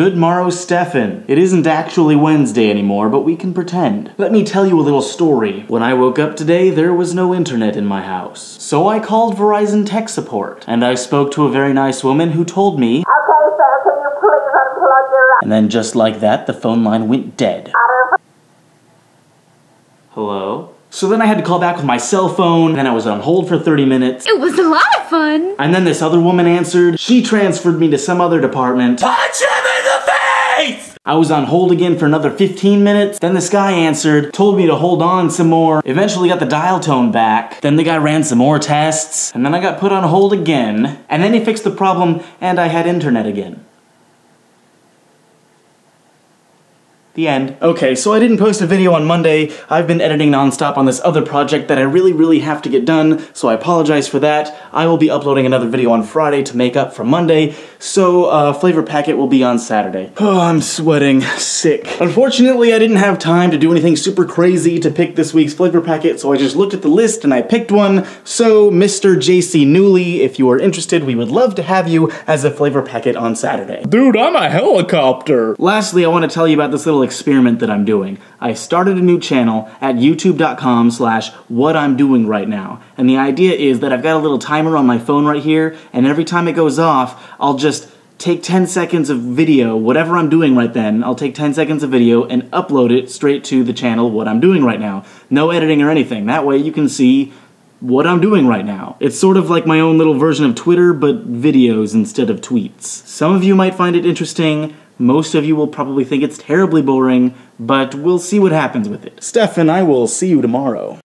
Good morrow, Stefan. It isn't actually Wednesday anymore, but we can pretend. Let me tell you a little story. When I woke up today, there was no internet in my house. So I called Verizon tech support, and I spoke to a very nice woman who told me. Okay, sir, can you please unplug your And then just like that, the phone line went dead. Hello? So then I had to call back with my cell phone, then I was on hold for 30 minutes. It was a lot of fun. And then this other woman answered. She transferred me to some other department. Punch him in the face! I was on hold again for another 15 minutes. Then this guy answered, told me to hold on some more. Eventually got the dial tone back. Then the guy ran some more tests. And then I got put on hold again. And then he fixed the problem and I had internet again. The end. Okay, so I didn't post a video on Monday. I've been editing nonstop on this other project that I really, really have to get done, so I apologize for that. I will be uploading another video on Friday to make up for Monday, so uh, Flavor Packet will be on Saturday. Oh, I'm sweating. Sick. Unfortunately, I didn't have time to do anything super crazy to pick this week's Flavor Packet, so I just looked at the list and I picked one. So, Mr. JC Newley, if you are interested, we would love to have you as a Flavor Packet on Saturday. Dude, I'm a helicopter. Lastly, I want to tell you about this little experiment that I'm doing. I started a new channel at youtube.com slash what I'm doing right now. And the idea is that I've got a little timer on my phone right here, and every time it goes off, I'll just take 10 seconds of video, whatever I'm doing right then, I'll take 10 seconds of video and upload it straight to the channel what I'm doing right now. No editing or anything. That way you can see what I'm doing right now. It's sort of like my own little version of Twitter, but videos instead of tweets. Some of you might find it interesting, most of you will probably think it's terribly boring, but we'll see what happens with it. Stefan, I will see you tomorrow.